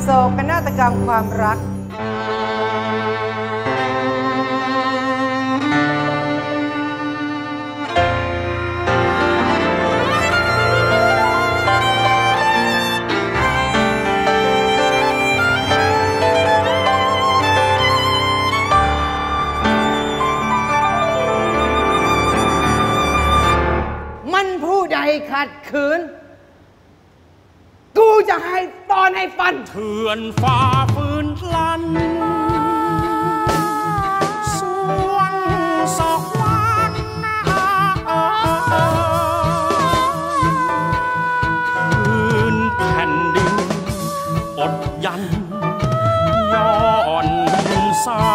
โศกนาฏกรรมความรัก มันผู้ใดขัดขืน กูจะให้ตอนให้ฟัน เถื่อนฟ้าฝืนลันสวงสอกวันคืนแผ่นดินอดยันย้อนสา